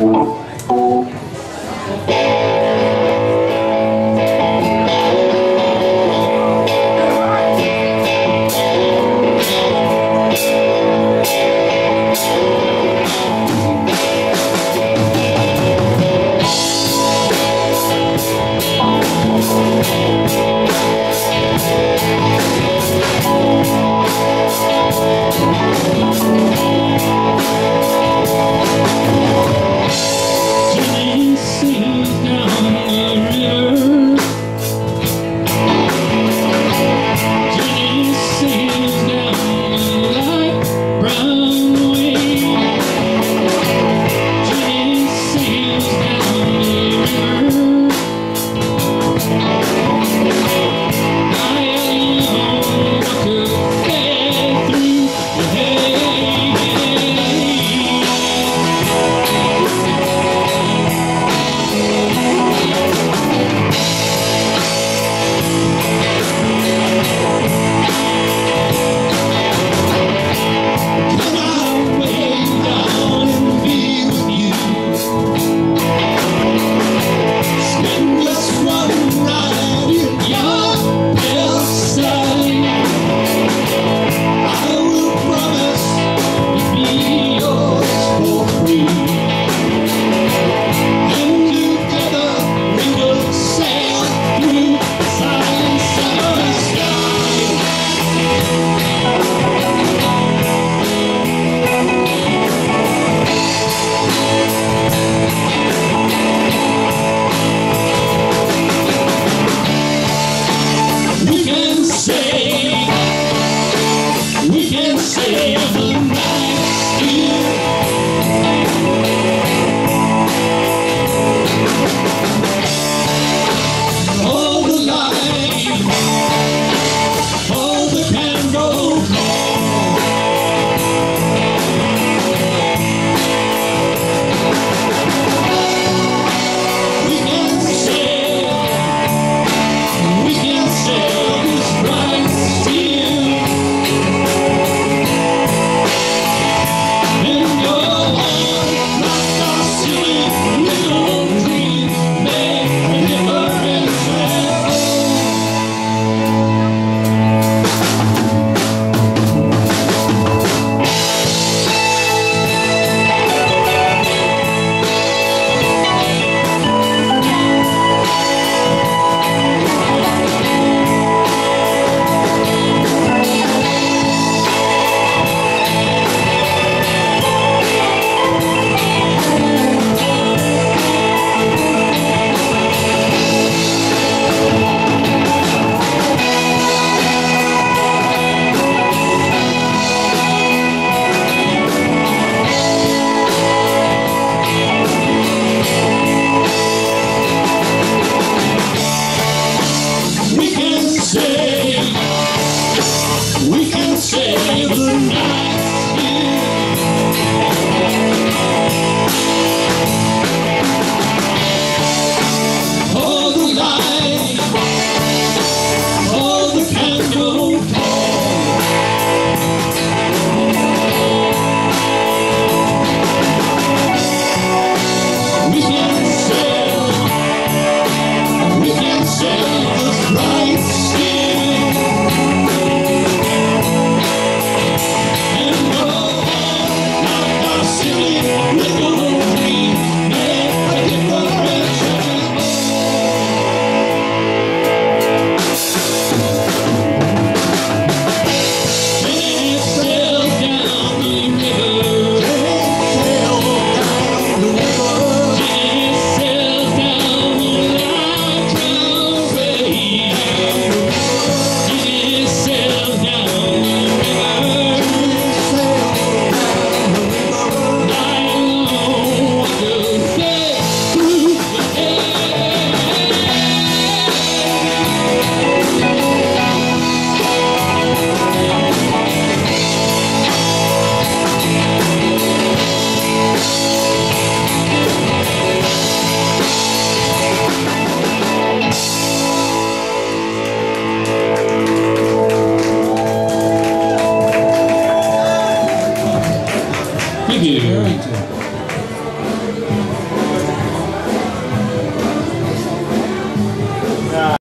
Uhum.